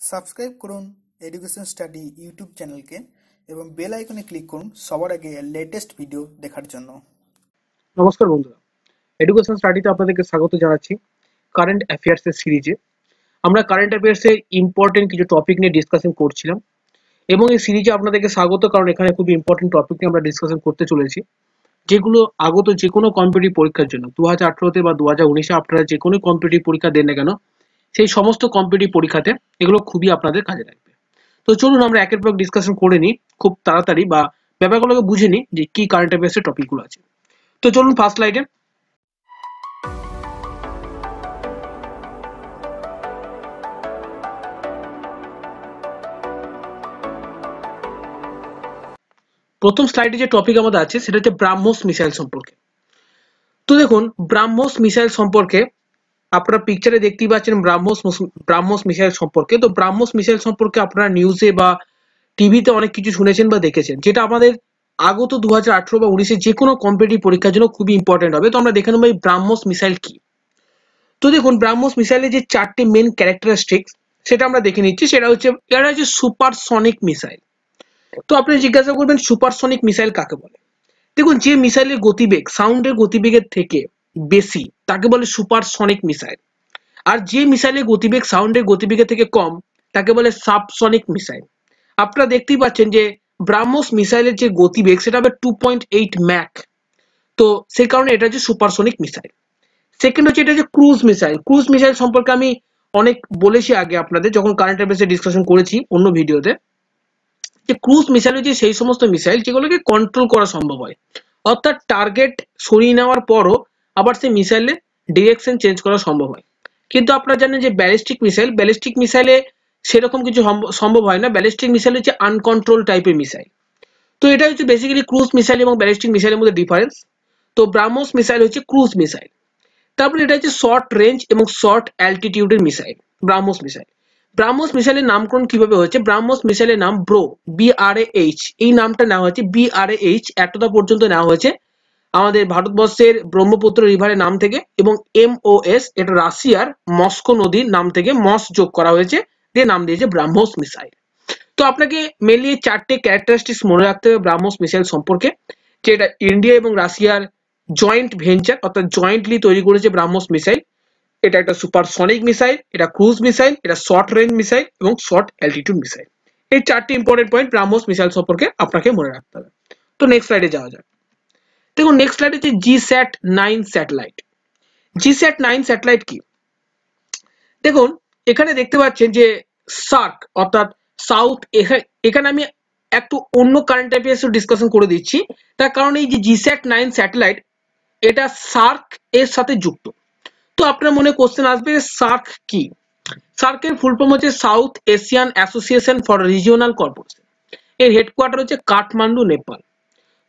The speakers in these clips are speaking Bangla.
সাবস্ক্রাইব করুন এডুকেশন স্টাডি ইউটিউব চ্যানেলকে এবং বেল আইকনে ক্লিক করুন সবার আগে লেটেস্ট ভিডিও দেখার জন্য। নমস্কার বন্ধুরা। এডুকেশন স্টাডিতে আপনাদেরকে স্বাগত জানাচ্ছি কারেন্ট অ্যাফেয়ার্স এর সিরিজে আমরা কারেন্ট অ্যাফেয়ার্স এর ইম্পর্টেন্ট কিছু টপিক নিয়ে ডিসকাশন করছিলাম এবং এই সিরিজে আপনাদেরকে স্বাগত কারণ এখানে খুব ইম্পর্টেন্ট টপিক নিয়ে আমরা ডিসকাশন করতে চলেছি, যেগুলো আগত যে কোনো কম্পিটিটিভ পরীক্ষার জন্য। দু হাজার আঠারোতে বা দু হাজার উনিশে আপনারা যে কোনো কম্পিটিটিভ পরীক্ষা দেন না কেন সেই সমস্ত কম্পিটিভ পরীক্ষাতে এগুলো খুবই আপনাদের কাজে লাগবে। তো চলুন আমরা একের পর ডিসকাশন করে নিই, খুব তাড়াতাড়ি বা ব্যাপারগুলোকে বুঝে নিই যে কি কারেন্ট অ্যাফেয়ার্সের টপিকগুলো আছে। তো চলুন ফার্স্ট স্লাইডে প্রথম স্লাইডে যে টপিক আমাদের আছে, সেটা হচ্ছে ব্রাহ্মস মিসাইল সম্পর্কে। তো দেখুন, ব্রাহ্মস মিসাইল সম্পর্কে আপনারা পিকচারে দেখতেই পাচ্ছেন ব্রাহ্মস ব্রাহ্মস মিসাইল সম্পর্কে। তো ব্রাহ্মস মিসাইল সম্পর্কে আপনারা নিউজে বা টিভিতে অনেক কিছু শুনেছেন বা দেখেছেন। যেটা আমাদের আগত দু হাজার আঠারো বা উনিশে যে কোনো কম্পিটিভ পরীক্ষার জন্য খুবই ইম্পর্টেন্ট হবে। তো আমরা দেখে নেব এই ব্রাহ্মস মিসাইল কি। তো দেখুন, ব্রাহ্মস মিসাইলের যে চারটি মেন ক্যারেক্টারিস্টিক্স সেটা আমরা দেখে নিচ্ছি। সেটা হচ্ছে এরা হচ্ছে সুপারসনিক মিসাইল তো আপনি জিজ্ঞাসা করবেন সুপারসনিক মিসাইল কাকে বলে? দেখুন, যে মিসাইলের গতিবেগ সাউন্ডের গতিবেগের থেকে বেশি, তাকে বলে সুপারসনিক মিসাইল আর যে মিসাইলের গতিবেগ সাউন্ডের গতিবেগের থেকে কম, তাকে বলে সাবসনিক মিসাইল আপনারা দেখতেই পাচ্ছেন যে ব্রাহ্মস মিসাইলের যে গতিবেগ, সেটা হবে টু পয়েন্ট এইট ম্যাক তো সেই কারণে এটা হচ্ছে সুপারসনিক মিসাইল সেকেন্ড হচ্ছে এটা হচ্ছে ক্রুজ মিসাইল ক্রুজ মিসাইল সম্পর্কে আমি অনেক বলেছি আগে আপনাদের, যখন কারেন্ট অ্যাফেয়ার্সে ডিসকাশন করেছি অন্য ভিডিওতে, যে ক্রুজ মিসাইল হচ্ছে সেই সমস্ত মিসাইল যেগুলোকে কন্ট্রোল করা সম্ভব হয়। অর্থাৎ টার্গেট সরিয়ে নেওয়ার পরও আবার সেই মিসাইলে ডিরেকশন চেঞ্জ করা সম্ভব হয়। কিন্তু আপনারা জানেন যে ব্যালিস্টিক মিসাইল, ব্যালিস্টিক মিসাইলে সেরকম কিছু সম্ভব হয় না। ব্যালিস্টিক মিসাইল হচ্ছে আনকন্ট্রোল টাইপের মিসাইল। তো এটা হচ্ছে বেসিক্যালি ক্রুজ মিসাইল এবং ব্যালিস্টিক মিসাইলের মধ্যে ডিফারেন্স তো ব্রাহ্মস মিসাইল হচ্ছে ক্রুজ মিসাইল। তারপরে এটা হচ্ছে শর্ট রেঞ্জ এবং শর্ট অ্যালটিটিউডের মিসাইল, ব্রাহ্মস মিসাইল। ব্রাহ্মস মিসাইলের নামকরণ কীভাবে হয়েছে? ব্রাহ্মস মিসাইলের নাম ব্রো বি আর এইচ এই নামটা নেওয়া হয়েছে বি আর এইচ এতটা পর্যন্ত নেওয়া হয়েছে। আমাদের ভারতবর্ষের ব্রহ্মপুত্র রিভারের নাম থেকে এবং এম ও এস এটা রাশিয়ার মস্কো নদীর নাম থেকে মস যোগ করা হয়েছে দিয়ে নাম দিয়েছে ব্রাহ্মস মিসাইল। তো আপনাকে মেনলি চারটে ক্যারেক্টারিস্টিক্স মনে রাখতে হবে ব্রাহ্মস মিসাইল সম্পর্কে, যে এটা ইন্ডিয়া এবং রাশিয়ার জয়েন্ট ভেঞ্চার অর্থাৎ জয়েন্টলি তৈরি করেছে ব্রাহ্মস মিসাইল। এটা একটা সুপারসনিক মিসাইল, এটা ক্রুজ মিসাইল, এটা শর্ট রেঞ্জ মিসাইল এবং শর্ট অ্যালটিটিউড মিসাইল। এই চারটি ইম্পর্টেন্ট পয়েন্ট ব্রাহ্মস মিসাইল সম্পর্কে আপনাকে মনে রাখতে হবে। তো নেক্সট স্লাইডে যাওয়া যাক। দেখুন নেক্সট স্লাইড হচ্ছে G sat nine satellite G sat nine satellite কি? দেখুন, এখানে দেখতে পাচ্ছেন যে সার্ক, অর্থাৎ সাউথ এখানে আমি একটু অন্য কারেন্ট অ্যাফেয়ার্স ডিসকাশন করে দিচ্ছি। তার কারণ এই যে জিস্যাট নাইন স্যাটেলাইট এটা সার্ক এর সাথে যুক্ত। তো আপনার মনে কোশ্চেন আসবে, সার্ক কি? সার্কের ফুল ফর্ম হচ্ছে South Asian Association for Regional Corporation. এর হেডকোয়ার্টার হচ্ছে কাঠমান্ডু, নেপাল।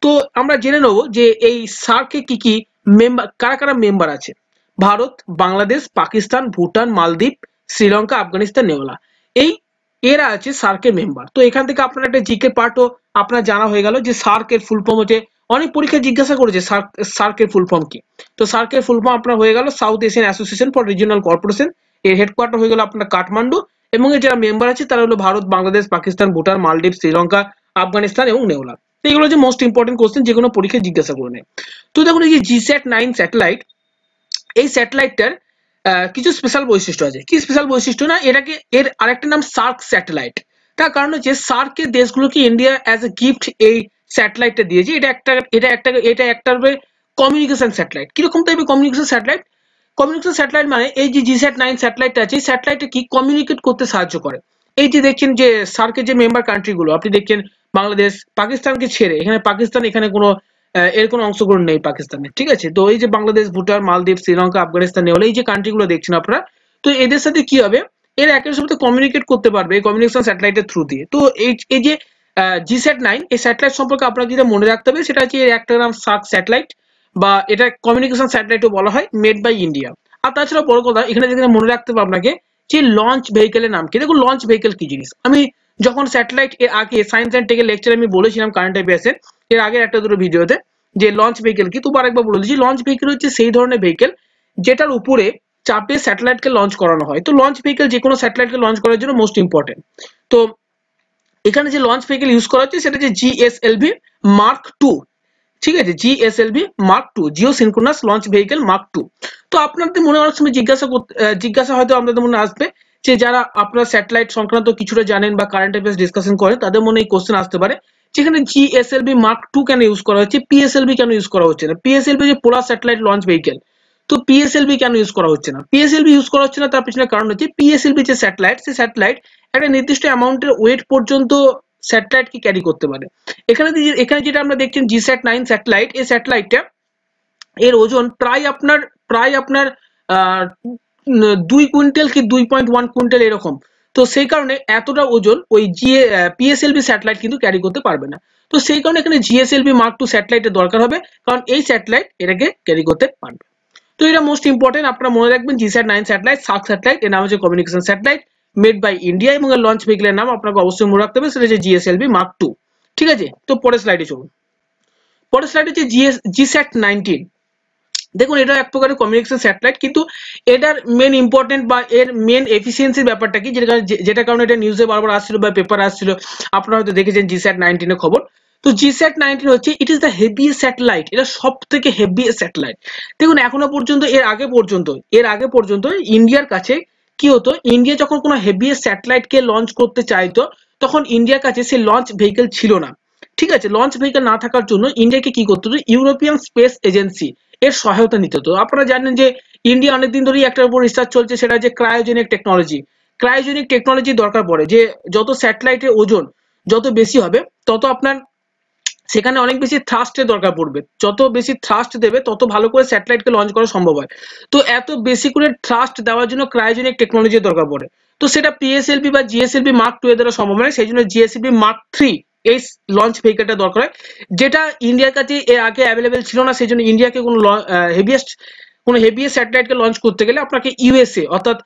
তো আমরা জেনে নেব যে এই সার্কে কি কি মেম্বার কারা কারা মেম্বার আছে? ভারত, বাংলাদেশ, পাকিস্তান, ভুটান, মালদ্বীপ, শ্রীলঙ্কা, আফগানিস্তান, নেওয়ালা। এই, এরা আছে সার্কের মেম্বার তো এখান থেকে আপনার একটা জিকে পার্টও আপনার জানা হয়ে গেল যে সার্কের ফুল ফর্ম হচ্ছে, অনেক পরীক্ষা জিজ্ঞাসা করেছে সার্কের ফুল ফর্ম কি। তো সার্কের ফুল ফর্ম আপনার হয়ে গেল South Asian Association for Regional Corporation এর হেডকোয়ার্টার হয়ে গেল আপনার কাঠমান্ডু এবং এর যারা মেম্বার আছে তারা হলো ভারত, বাংলাদেশ, পাকিস্তান, ভুটান, মালদ্বীপ, শ্রীলঙ্কা, আফগানিস্তান এবং নেওলা এগুলো হচ্ছে মোস্ট ইম্পর্টেন্ট কোশ্চেন যে কোনো পরীক্ষায় জিজ্ঞাসা করে নেয় তো দেখুন, এই যে জি স্যাট নাইন স্যাটেলাইট এই স্যাটেলাইটটার কিছু স্পেশাল বৈশিষ্ট্য আছে। কি স্পেশাল বৈশিষ্ট্য না? এটাকে, এর আরেকটা নাম সার্ক স্যাটেলাইট তার কারণ হচ্ছে সার্কের দেশগুলোকে ইন্ডিয়া অ্যাজ এ গিফট এই স্যাটেলাইটটা দিয়েছে। এটা একটা এটা একটা এটা একটা কমিউনিকেশন স্যাটেলাইট কীরকম টাইপের কমিউনিকেশন স্যাটেলাইট কমিউনিকেশন স্যাটেলাইট মানে এই যে জি স্যাট নাইন স্যাটেলাইটটা আছে, এই স্যাটেলাইটটা কি কমিউনিকেট করতে সাহায্য করে? এই যে দেখছেন যে সার্কের যে মেম্বার কান্ট্রিগুলো আপনি দেখছেন বাংলাদেশ, পাকিস্তানকে ছেড়ে, এখানে পাকিস্তান, এখানে কোনো এর কোনো অংশগ্রহণ নেই পাকিস্তানে, ঠিক আছে? তো এই যে বাংলাদেশ, ভুটান, মালদ্বীপ, শ্রীলঙ্কা, আফগানিস্তান নেওয়ালে এই যে কান্ট্রিগুলো দেখছেন আপনারা, তো এদের সাথে কি হবে? এরা একের সাথে কমিউনিকেট করতে পারবে এই কমিউনিকেশন স্যাটেলাইটের থ্রু দিয়ে। তো এই যে জি স্যাট নাইন এই স্যাটেলাইট সম্পর্কে আপনাকে যেটা মনে রাখতে হবে, সেটা হচ্ছে এর একটা নাম সার্ক স্যাটেলাইট বা এটা কমিউনিকেশন স্যাটেলাইটও বলা হয় মেড বাই ইন্ডিয়া আর তাছাড়া বড় কথা, এখানে যেখানে মনে রাখতে হবে আপনাকে, যে লঞ্চ ভেহিকেলের নাম কি? দেখুন লঞ্চ ভেহিকেল কি জিনিস? আমি যখন স্যাটেলাইট এর আগে সায়েন্স অ্যান্ড টেকের লেকচার আমি বলেছিলাম কারেন্ট অ্যাফেয়ার্সে এর আগের একটা দুটো ভিডিওতে যে লঞ্চ ভেহিকেল কি তো আরেকবার বলে দিচ্ছি লঞ্চ ভেহিকেল হচ্ছে সেই ধরনের ভেহিকেল যেটার উপরে চাপে স্যাটেলাইটকে লঞ্চ করানো হয়। তো লঞ্চ ভেহিকেল যে কোনো স্যাটেলাইটকে লঞ্চ করার জন্য মোস্ট ইম্পর্টেন্ট তো এখানে যে লঞ্চ ভেহিকেল ইউজ করা হচ্ছে, সেটা হচ্ছে জিএসএলভি মার্ক টু ঠিক আছে? GSLV Mark two geosynchronous launch vehicle Mark two তো আপনাদের মনে অনেক সময় জিজ্ঞাসা জিজ্ঞাসা হয়তো আপনাদের মনে আসবে যে যারা আপনার স্যাটেলাইট সংক্রান্ত কিছুটা জানেন বা কারেন্ট অ্যাফেয়ার্স ডিসকাশন করেন, তাদের মনে এই কোশ্চেন আসতে পারে, যেখানে জিএসএলভি মার্ক টু কেন ইউজ করা হচ্ছে পিএসএলভি কেন ইউজ করা হচ্ছে না? পিএসএলভি যে পোলার স্যাটেলাইট লঞ্চ ভেহিকেল তো পিএসএলভি কেন ইউজ করা হচ্ছে না? পিএসএলভি ইউজ করা হচ্ছে না, তার পিছনে কারণ হচ্ছে পিএসএলভি যে স্যাটেলাইট সেই স্যাটেলাইট একটা নির্দিষ্ট অ্যামাউন্টের ওয়েট পর্যন্ত স্যাটেলাইটকে ক্যারি করতে পারে। এখানে এখানে যেটা আমরা দেখছেন জি স্যাট নাইন স্যাটেলাইট এই স্যাটেলাইটটা এর ওজন প্রায় আপনার প্রায় আপনার দুই কুইন্টাল কি দুই পয়েন্ট ওয়ান কুইন্টাল এরকম। তো সেই কারণে এতটা ওজন ওই জিএ পিএসএলভি স্যাটেলাইট কিন্তু ক্যারি করতে পারবে না। তো সেই কারণে এখানে জিএসএলভি মার্ক টু স্যাটেলাইটের দরকার হবে, কারণ এই স্যাটেলাইট এটাকে ক্যারি করতে পারবে। তো এটা মোস্ট ইম্পর্টেন্ট আপনারা মনে রাখবেন জি স্যাট নাইন স্যাটেলাইট সাক স্যাটেলাইট এর নাম হচ্ছে communication satellite made by India এবং লঞ্চ ভেহিকেলের নাম আপনাকে অবশ্যই মনে রাখতে হবে, সেটা হচ্ছে জিএসএলভি মার্ক টু ঠিক আছে? তো পরের স্লাইডে চলুন। পরের স্লাইড হচ্ছে জিএস জি স্যাট নাইনটিন দেখুন, এটা এক প্রকারের কমিউনিকেশন স্যাটেলাইট কিন্তু এটার মেন ইম্পর্টেন্ট বা এর মেন এফিসিয়েন্সির ব্যাপারটা কি? যেটা কারণে এটা নিউজে বারবার আসছিল বা পেপার আসছিল। আপনারা হয়তো দেখেছেন জি স্যাট নাইনটিনের খবর। তো জি স্যাট নাইনটিন হচ্ছে it is the heaviest satellite এটা সব থেকে হেভিয়েস্ট স্যাটেলাইট দেখুন, এখনও পর্যন্ত, এর আগে পর্যন্ত, এর আগে পর্যন্ত ইন্ডিয়ার কাছে কি হতো? ইন্ডিয়া যখন কোনো হেভিয়েস্ট স্যাটেলাইটকে লঞ্চ করতে চাইতো, তখন ইন্ডিয়ার কাছে সে লঞ্চ ভেহিকেল ছিল না। ঠিক আছে লঞ্চ ভেহিকেল না থাকার জন্য ইন্ডিয়াকে কি করতে হতো? ইউরোপিয়ান স্পেস এজেন্সি এর সহায়তা নিতে হতো। আপনারা জানেন যে ইন্ডিয়া অনেকদিন ধরেই একটার উপর রিসার্চ চলছে, সেটা যে ক্রায়োজেনিক টেকনোলজি ক্রায়োজেনিক টেকনোলজি দরকার পড়ে যে যত স্যাটেলাইটের ওজন যত বেশি হবে, তত আপনার সেখানে অনেক বেশি থ্রাস্টের দরকার পড়বে। যত বেশি থ্রাস্ট দেবে, তত ভালো করে স্যাটেলাইটকে লঞ্চ করা সম্ভব হয়। তো এত বেশি করে থ্রাস্ট দেওয়ার জন্য ক্রায়োজেনিক টেকনোলজির দরকার পড়ে। তো সেটা পিএসএলপি বা জিএসএলপি মার্ক টু এর দ্বারা সম্ভব নয় সেই জন্য জিএসএলপি মার্ক থ্রি এই লঞ্চ ভেহিকেলটা দরকার হয়। যেটা ইন্ডিয়ার কাছে এর আগে অ্যাভেলেবেল ছিল না সেই জন্য ইন্ডিয়াকে কোনো হেভিয়েস্ট কোনো হেভিয়েস্ট স্যাটেলাইটকে লঞ্চ করতে গেলে আপনাকে ইউএসএ অর্থাৎ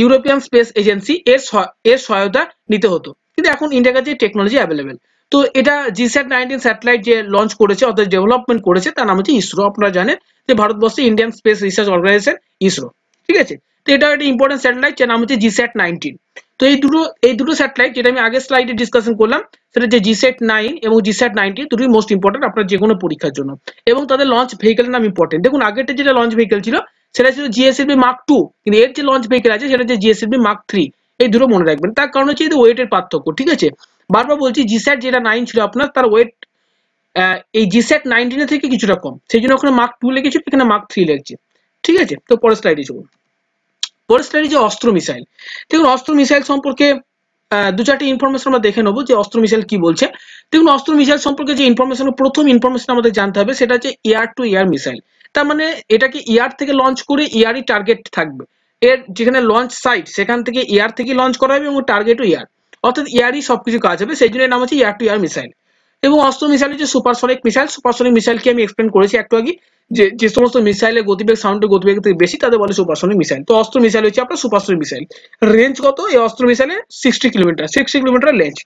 ইউরোপিয়ান স্পেস এজেন্সি এর এর সহায়তা নিতে হতো। কিন্তু এখন ইন্ডিয়ার কাছে টেকনোলজি অ্যাভেলেবেল তো এটা জিস্যাট নাইনটিন স্যাটেলাইট যে লঞ্চ করেছে, অর্থাৎ ডেভেলপমেন্ট করেছে, তার নাম হচ্ছে ইসরো আপনারা জানেন যে ভারতবর্ষে Indian Space Research Organisation ISRO ঠিক আছে? তো এটা একটা ইম্পর্টেন্ট স্যাটেলাইট যার নাম হচ্ছে জিস্যাট নাইনটিন তো এই দুটো এই দুটো স্যাটেলাইট যেটা আমি আগের স্লাইডে ডিসকাশন করলাম, সেটা হচ্ছে জিসেট নাইন এবং জিস্যাট নাইনটিন দুটোই মোস্ট ইম্পর্টেন্ট আপনার যে কোনো পরীক্ষার জন্য। এবং তাদের লঞ্চ ভেহিকেলের নাম ইম্পর্টেন্ট দেখুন, আগেরটা যেটা লঞ্চ ভেহিকেল ছিল, সেটা ছিল জিএসএলভি মার্ক টু কিন্তু এর যে লঞ্চ ভেহিকেল আছে, সেটা হচ্ছে জিএসএলভি মার্ক থ্রি এই দুটো মনে রাখবেন। তার কারণ হচ্ছে এদের ওয়েটের পার্থক্য, ঠিক আছে? বারবার বলছি জিস্যাট যেটা নাইন ছিল আপনার, তার ওয়েট এই জিস্যাট নাইনটিনের থেকে কিছুটা কম। সেই জন্য ওখানে মার্ক টু লেগেছিল, এখানে মার্ক থ্রি লেগেছে। ঠিক আছে? তো পরের স্লাইডে চলুন। স্লাইডে যে অস্ত্র মিসাইল। দেখুন, অস্ত্র মিসাইল সম্পর্কে দু চারটি ইনফরমেশন আমরা দেখে নেব যে অস্ত্র মিসাইল কি বলছে। দেখুন, অস্ত্র মিসাইল সম্পর্কে যে ইনফরমেশন প্রথম ইনফরমেশন আমাদের জানতে হবে, সেটা হচ্ছে এয়ার টু এয়ার মিসাইল। তার মানে এটাকে এয়ার থেকে লঞ্চ করে ইয়ারই টার্গেট থাকবে। এর যেখানে লঞ্চ সাইট সেখান থেকে এয়ার থেকে লঞ্চ করা হবে এবং টার্গেটও এয়ার। অর্থাৎ এয়ারই সবকিছু কাজ হবে, সেই জন্য নাম হচ্ছে ইয়ার টু ইয়ার মিসাইল। এবং অস্ত্র মিসাইল হচ্ছে সুপারসনিক মিসাইল সুপারসনিক মিসাইলকে আমি এক্সপ্লেন করেছি একটু আগে? যে যে সমস্ত মিসাইলের গতিবেগ সাউন্ডের গতিবেগ থেকে বেশি, তাদের বলে সুপারসনিক মিসাইল তো অস্ত্র মিসাইল হচ্ছে আপনার সুপারসনিক মিসাইল রেঞ্জ কত? এই অস্ত্র মিসাইলের sixty kilometre sixty kilometre range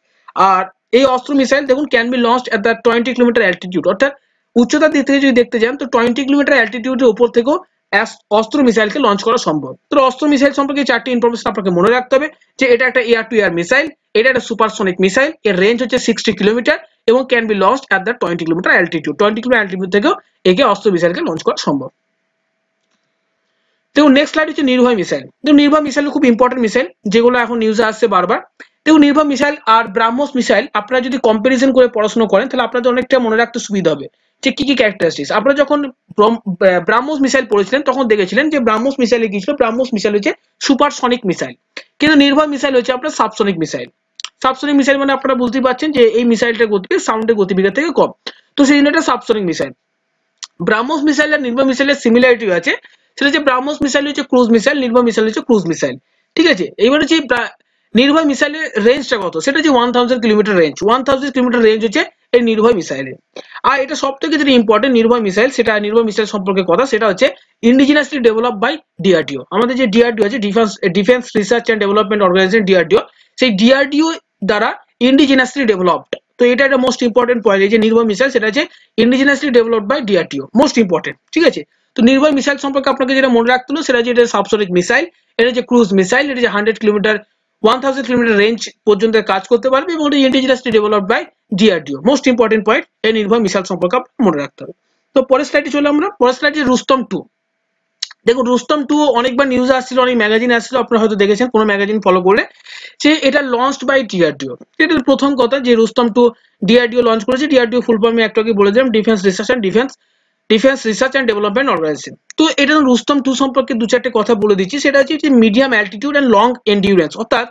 আর এই অস্ত্র মিসাইল দেখুন can be launch at the twenty kilometre altitude অর্থাৎ উচ্চতার দিক থেকে যদি দেখতে যান, তো টোয়েন্টি কিলোমিটার অ্যালটিটিউডের উপর থেকেও অস্ত্র মিসাইলকে লঞ্চ করা সম্ভব। তো অস্ত্র মিসাইল সম্পর্কে চারটি ইনফরমেশন আপনাকে মনে রাখতে হবে যে এটা একটা এয়ার টু এয়ার মিসাইল এটা একটা সুপারসনিক মিসাইল এর রেঞ্জ হচ্ছে সিক্সটি কিলোমিটার এবং can be launch at the twenty kilometre altitude twenty kilometre altitude থেকেও একে অস্ত্র মিসাইলকে লঞ্চ করা সম্ভব। দেখুন নেক্সট স্লাইড হচ্ছে নির্ভয় মিসাইল দেখুন, নির্ভয় মিসাইল খুব ইম্পর্টেন্ট মিসাইল যেগুলো এখন নিউজে আসছে বারবার। দেখুন নির্ভয় মিসাইল আর ব্রাহ্মস মিসাইল, আপনারা যদি কম্পারিজন করে পড়াশোনা করেন, তাহলে আপনাদের অনেকটা মনে রাখতে সুবিধা হবে যে কি কি ক্যারেক্টারিস্টিক্স আপনারা যখন ব্রাহ্মস মিসাইল পড়েছিলেন, তখন দেখেছিলেন যে ব্রাহ্মস মিসাইলে কি ছিল? ব্রাহ্মস মিসাইল হচ্ছে সুপারসনিক মিসাইল। কিন্তু নির্ভয় মিসাইল হচ্ছে আপনার সাবসনিক মিসাইল। সাবসনিক মিসাইল মানে আপনারা বুঝতেই পারছেন যে এই মিসাইলটার গতিবেগ সাউন্ডের গতিবেগের থেকে কম। তো সেই জন্য এটা সাবসনিক মিসাইল। ব্রাহ্মস মিসাইল আর নির্ভয় মিসাইলের সিমিলারিটি আছে। সেটা হচ্ছে ব্রাহ্মস মিসাইল হচ্ছে ক্রুজ মিসাইল নির্ভর মিসাইল হচ্ছে ক্রুজ মিসাইল। ঠিক আছে? এইবার হচ্ছে নির্ভয় মিসাইলের রেঞ্জটা কত? সেটা হচ্ছে one thousand kilometre range one thousand kilometre range হচ্ছে এই নির্ভয় মিসাইলের। আর এটা সব থেকে যেটা ইম্পর্টেন্ট নির্ভয় মিসাইল, সেটা নির্ভয় মিসাইল সম্পর্কে কথা, সেটা হচ্ছে ইন্ডিজিনাসলি ডেভেলপ বাই ডিআরডিও আমাদের যে ডিআরডিও আছে Defence Defence Research and Development Organisation DRDO সেই ডিআরডিও দ্বারা ইন্ডিজিনাসলি ডেভেলপড তো এটা একটা মোস্ট ইম্পর্টেন্ট পয়েন্ট এই যে নির্ভয় মিসাইল, সেটা হচ্ছে indigenously developed by DRDO most important ঠিক আছে? তো তো নির্ভয় মিসাইল সম্পর্কে আপনাকে যেটা মনে রাখতে হলো, সেটা হচ্ছে এটা সাবসনিক মিসাইল এটা যে ক্রুজ মিসাইল এটা যে hundred kilometre one thousand kilometre range পর্যন্ত কাজ করতে পারবে এবং এটা indigenously develop by DRDO most important point এই নির্ভয় মিসাইল সম্পর্কে আপনাকে মনে রাখতে হবে। তো পরের স্লাইডে চলে আমরা। পরের স্লাইডে রুস্তম টু দেখুন রুস্তম টু অনেকবার নিউজ আসছিল, অনেক ম্যাগাজিন আসছিল, আপনারা হয়তো দেখেছেন, কোনো ম্যাগাজিন ফলো করলে। যে এটা লঞ্চড বাই ডিআরডিও এটা প্রথম কথা যে রুস্তম টু ডিআরডিও লঞ্চ করেছে। ডিআরডিও ফুল ফর্মে একটু আগে বলে দিলাম defence research and defence defence research and development organisation তো এটা রুস্তম টু সম্পর্কে দু চারটে কথা বলে দিচ্ছি। সেটা হচ্ছে যে medium altitude and long endurance অর্থাৎ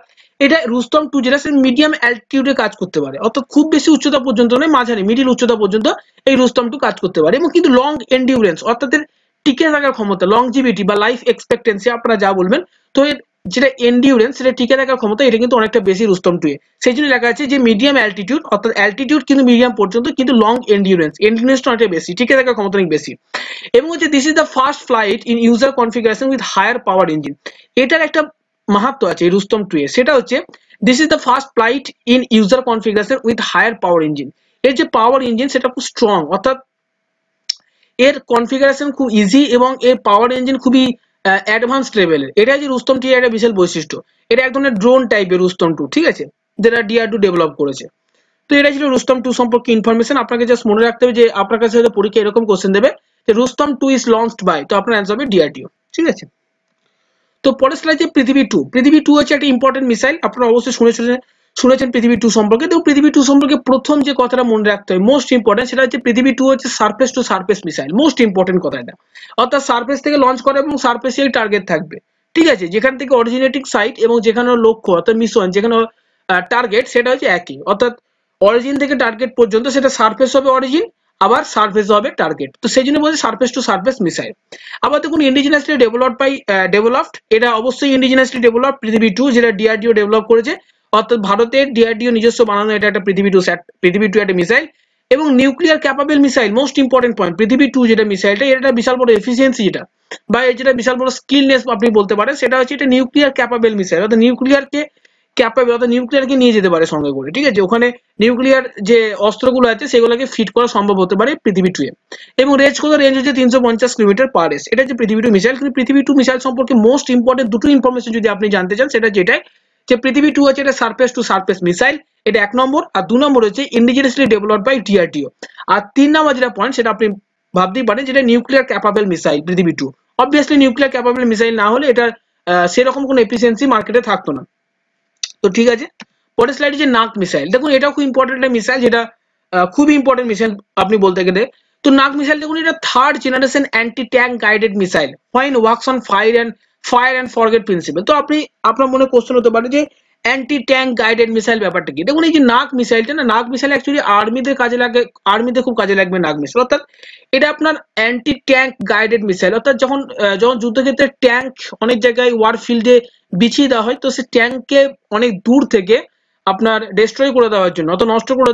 এটা রুস্তম টু যেটা সে মিডিয়াম অ্যালটিটিউডে কাজ করতে পারে। অর্থাৎ খুব বেশি উচ্চতা পর্যন্ত নয়, মাঝারি মিডিল উচ্চতা পর্যন্ত এই রুস্তম টু কাজ করতে পারে। এবং কিন্তু লং এন্ডিউরেন্স অর্থাৎ টিকে থাকার ক্ষমতা লংজিভিটি বা লাইফ এক্সপেক্টেন্সি আপনারা যা বলবেন। তো এর যেটা এন্ডিউরেন্স সেটা টিকে থাকার ক্ষমতা, এটা কিন্তু অনেকটা বেশি রুস্তম টুয়ে সেই জন্য লেখা আছে যে মিডিয়াম অ্যালটিটিউড অর্থাৎ অ্যালটিটিউড কিন্তু মিডিয়াম পর্যন্ত, কিন্তু লং এন্ডিউরেন্স এন্ডিউরেন্সটা অনেকটা বেশি, টিকে থাকার ক্ষমতা অনেক বেশি। এবং হচ্ছে this is the first flight in user configuration with higher power engine এটার একটা মাহাত্ম আছে এই রুস্তম টুয়ে সেটা হচ্ছে this is the first flight in user configuration with higher power engine এর যে পাওয়ার ইঞ্জিন সেটা খুব স্ট্রং অর্থাৎ এর কনফিগারেশন খুব ইজি এবং এর পাওয়ার ইঞ্জিন খুবই অ্যাডভান্স লেভেলের এটা যে রুস্তম টি একটা বিশাল বৈশিষ্ট্য। এটা এক ধরনের ড্রোন টাইপের রুস্তম টু ঠিক আছে? যেটা ডিআর টু ডেভেলপ করেছে। তো এটা ছিল রুস্তম টু সম্পর্কে ইনফরমেশন আপনাকে জাস্ট মনে রাখতে হবে যে আপনার কাছে হয়তো পরীক্ষা এরকম কোশ্চেন দেবে যে Rustom two is launched by তো আপনার অ্যান্সার হবে ডিআরটিও ঠিক আছে? তো পরের স্লাইড পৃথিবী টু পৃথিবী টু হচ্ছে একটা ইম্পর্টেন্ট মিসাইল আপনারা অবশ্যই শুনেছিলেন শুনে শুনেছেন পৃথিবী টু সম্পর্কে। তো পৃথিবী টু সম্পর্কে প্রথম যে কথাটা মনে রাখতে হয় মোস্ট ইম্পর্টেন্ট সেটা হচ্ছে পৃথিবী টু হচ্ছে surface to surface missile most important কথা এটা। অর্থাৎ সার্ফেস থেকে লঞ্চ করে এবং সার্ফেসেই টার্গেট থাকবে। ঠিক আছে? যেখান থেকে অরিজিনেটিং সাইট এবং যেখানে লক্ষ্য, অর্থাৎ মিশন যেখানে টার্গেট সেটা হচ্ছে একই। অর্থাৎ অরিজিন থেকে টার্গেট পর্যন্ত সেটা সার্ফেস হবে অরিজিন আবার সার্ফেস হবে টার্গেট তো সেই জন্য বলছে সার্ফেস টু সার্ফেস মিসাইল আবার দেখুন ইন্ডিজিনাসলি ডেভেলপড বাই ডেভেলপড এটা অবশ্যই ইন্ডিজিনাসলি ডেভেলপ পৃথিবী টু যেটা ডিআরডিও ডেভেলপ করেছে। অর্থাৎ ভারতের ডিআরডিও নিজস্ব বানানো এটা একটা পৃথিবী টু পৃথিবী টু একটা মিসাইল এবং nuclear capable missile most important point Prithvi two যেটা মিসাইলটা এটা বিশাল বড় এফিসিয়েন্সি যেটা বা যেটা বিশাল বড় স্কিলনেস আপনি বলতে পারেন, সেটা হচ্ছে এটা নিউক্লিয়ার ক্যাপাবল মিসাইল অর্থাৎ নিউক্লিয়ারকে ক্যাপাবল অর্থাৎ নিউক্লিয়ারকে নিয়ে যেতে পারে সঙ্গে করে, ঠিক আছে? ওখানে নিউক্লিয়ার যে অস্ত্রগুলো আছে, সেগুলোকে ফিট করা সম্ভব হতে পারে পৃথিবী টু এ। এবং রেঞ্জ কত? রেঞ্জ হচ্ছে তিনশো পঞ্চাশ কিলোমিটার পার এস এটা হচ্ছে পৃথিবী টু মিসাইল কিন্তু পৃথিবী টু মিসাইল সম্পর্কে মোস্ট ইম্পর্টেন্ট দুটো ইনফরমেশন যদি আপনি জানতে চান, সেটা যেটাই যে পৃথিবী টু হচ্ছে এটা সার্ফেস টু সার্ফেস মিসাইল এটা এক নম্বর, আর দু নম্বর হচ্ছে ইন্ডিজিনাসলি ডেভেলপ বাই ডিআরডিও আর তিন নম্বর যেটা পয়েন্ট সেটা আপনি ভাবতেই পারেন যেটা nuclear capable missile Prithvi two obviously nuclear capable missile না হলে এটা সেরকম কোনো এফিসিয়েন্সি মার্কেটে থাকতো না। তো ঠিক আছে? পরের স্লাইডে যে নাক মিসাইল দেখুন, এটাও খুব ইম্পর্টেন্ট একটা মিসাইল যেটা খুব ইম্পর্টেন্ট মিসাইল আপনি বলতে গেলে। তো নাক মিসাইল দেখুন, এটা third generation anti tank guided missile which works on fire and fire and forget principle তো আপনি, আপনার মনে কোশ্চেন হতে পারে যে অ্যান্টি ট্যাঙ্ক গাইডেড মিসাইল ব্যাপারটা কি? দেখুন, এই যে নাক মিসাইলটা না, নাক মিসাইল অ্যাকচুয়ালি আর্মিদের কাজে লাগে আর্মিতে খুব কাজে লাগবে নাক মিসাইল অর্থাৎ এটা আপনার অ্যান্টি ট্যাঙ্ক গাইডেড মিসাইল অর্থাৎ যখন যখন যুদ্ধক্ষেত্রে ট্যাঙ্ক অনেক জায়গায় ওয়ার ফিল্ডে বিছিয়ে দেওয়া হয়, তো সে ট্যাঙ্ককে অনেক দূর থেকে আপনার ডিস্ট্রয় করে দেওয়ার জন্য অত নষ্ট করে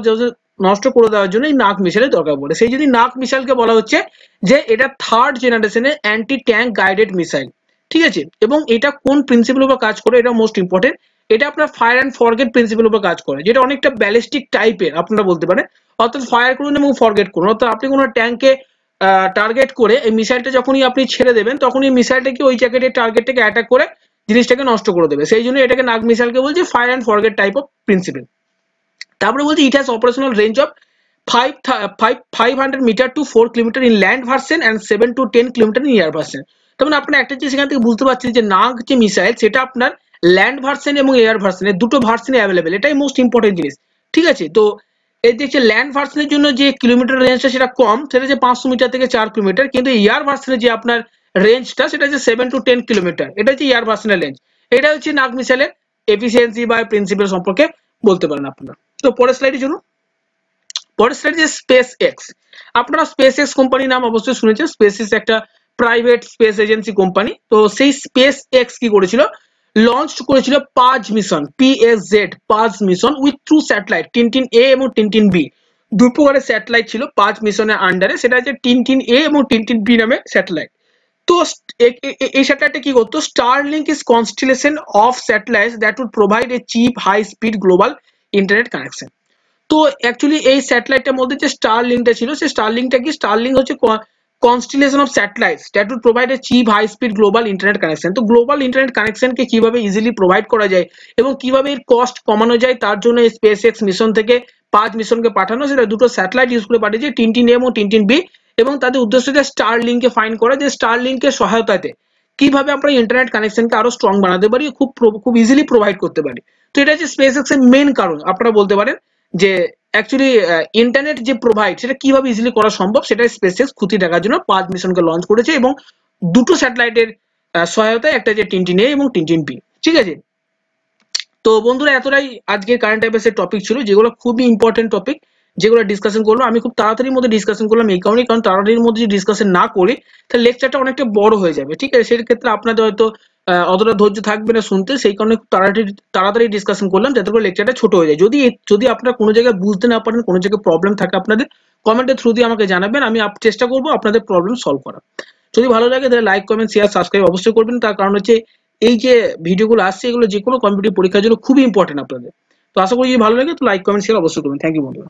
নষ্ট করে দেওয়ার জন্য এই নাক মিসাইলের দরকার পড়ে। সেই যদি নাক মিসাইলকে বলা হচ্ছে যে এটা থার্ড জেনারেশনের অ্যান্টি ট্যাঙ্ক গাইডেড মিসাইল ঠিক আছে? এবং এটা কোন প্রিন্সিপাল উপর কাজ করে এটা মোস্ট ইম্পর্টেন্ট এটা আপনার ফায়ার অ্যান্ড ফরগেট প্রিন্সিপাল উপর কাজ করে, যেটা অনেকটা ব্যালিস্টিক টাইপের আপনারা বলতে পারেন। অর্থাৎ ফায়ার করুন এবং ফরগেট করুন। অর্থাৎ আপনি কোনো ট্যাঙ্কে টার্গেট করে এই মিসাইলটা যখনই আপনি ছেড়ে দেবেন তখন এই মিসাইলটাকে ওই জায়গাটায় টার্গেটটাকে অ্যাটাক করে জিনিসটাকে নষ্ট করে দেবে। সেই জন্য এটাকে নাগ মিসাইলকে বলছে fire and forget type of principle তারপরে বলছে it has operational range of five five five hundred metre to four kilometre in land version and seven to ten kilometre in air version তখন আপনার একটা জিনিস সেখান থেকে বুঝতে পারছেন যে নাগ যে মিসাইল, সেটা আপনার ল্যান্ড ভার্সন এবং এয়ার ভার্সন দুটো ভার্সনে অ্যাভেলেবেল এটাই মোস্ট ইম্পর্টেন্ট জিনিস। ঠিক আছে? তো এই দেখছে ল্যান্ড ভার্সনের জন্য যে কিলোমিটার রেঞ্জটা সেটা কম, সেটা যে পাঁচশো মিটার থেকে চার কিলোমিটার কিন্তু এয়ার ভার্সনের যে আপনার রেঞ্জটা সেটা হচ্ছে সেভেন টু টেন কিলোমিটার এটা হচ্ছে এয়ার ভার্সনের রেঞ্জ এটা হচ্ছে নাগ মিসাইলের এফিসিয়েন্সি বা প্রিন্সিপাল সম্পর্কে বলতে পারেন আপনারা। তো পরের স্লাইডে চলুন। পরের স্লাইড যে স্পেস এক্স আপনারা স্পেস এক্স কোম্পানির নাম অবশ্যই শুনেছেন। স্পেস এক্স একটা প্রাইভেট স্পেস এজেন্সি কোম্পানি তো সেই স্পেস এক্স কি করেছিল? লঞ্চ করেছিল পাঁচ মিশন পিএসজেড পাঁচ mission with two satellite Tintin A এবং টিনটিন বি দু প্রকারের স্যাটেলাইট ছিল পাঁচ মিশনের আন্ডারে সেটা হচ্ছে টিনটিন এ এবং টিনটিন বি নামে স্যাটেলাইট তো এই স্যাটেলাইটটা কি করতো? Starlink is constellation of satellite that would provide a cheap high speed global internet connection তো অ্যাকচুয়ালি এই স্যাটেলাইটটার মধ্যে যে স্টার লিঙ্কটা ছিল, সেই স্টার লিঙ্কটা কি? স্টার লিঙ্ক হচ্ছে constellation of satellites that would provide a cheap high speed global internet connection তো গ্লোবাল ইন্টারনেট কানেকশনকে কীভাবে ইজিলি প্রোভাইড করা যায় এবং কীভাবে এর কস্ট কমানো যায়, তার জন্য এই স্পেস এক্স মিশন থেকে পাঁচ মিশনকে পাঠানো, সেটা দুটো স্যাটেলাইট ইউজ করে পাঠিয়েছে টিনটিন এম ও টিনটিন বি এবং তাদের উদ্দেশ্য যে স্টার লিঙ্কে ফাইন করা, যে স্টার লিঙ্কের সহায়তাতে কীভাবে আমরা ইন্টারনেট কানেকশনকে আরও স্ট্রং বানাতে পারি, খুব খুব ইজিলি প্রোভাইড করতে পারি। তো এটা হচ্ছে স্পেস এক্সের মেন কারণ, আপনারা বলতে পারেন যে অ্যাকচুয়ালি ইন্টারনেট যে প্রোভাইড সেটা কীভাবে ইজিলি করা সম্ভব, সেটা স্পেস এক্স খুঁটি দেখার জন্য পাঁচ মিশনকে লঞ্চ করেছে এবং দুটো স্যাটেলাইটের সহায়তায় একটা যে টিনটিন এ এবং টিনটিন বি ঠিক আছে? তো বন্ধুরা, এতটাই আজকে কারেন্ট অ্যাফেয়ার্সের টপিক ছিল, যেগুলো খুবই ইম্পর্টেন্ট টপিক যেগুলো ডিসকাশন করল আমি খুব তাড়াতাড়ির মধ্যে ডিসকাশন করলাম এই কারণেই, কারণ তাড়াতাড়ির মধ্যে যদি ডিসকাশন না করি, তাহলে লেকচারটা অনেকটা বড় হয়ে যাবে, ঠিক আছে? সেই ক্ষেত্রে আপনাদের হয়তো অতটা ধৈর্য থাকবে না শুনতে, সেই কারণে তাড়াতাড়ি তাড়াতাড়ি ডিসকাশন করলাম যাতে করে লেকচারটা ছোট হয়ে যায়। যদি যদি আপনারা কোনো জায়গায় বুঝতে না পারেন, কোনো জায়গায় প্রবলেম থাকে আপনাদের কমেন্টের থ্রু দিয়ে আমাকে জানাবেন, আমি চেষ্টা করব আপনাদের প্রবলেম সলভ করা যদি ভালো লাগে তাহলে লাইক কমেন্ট শেয়ার সাবস্ক্রাইব অবশ্যই করবেন। তার কারণ হচ্ছে এই যে ভিডিওগুলো আসছে, এগুলো যে কোনো কম্পিটিভ পরীক্ষার জন্য খুবই ইম্পর্টেন্ট আপনাদের। তো আশা করি যদি ভালো লাগে, তো লাইক কমেন্ট শেয়ার অবশ্যই করবেন। থ্যাংক ইউ বন্ধুরা।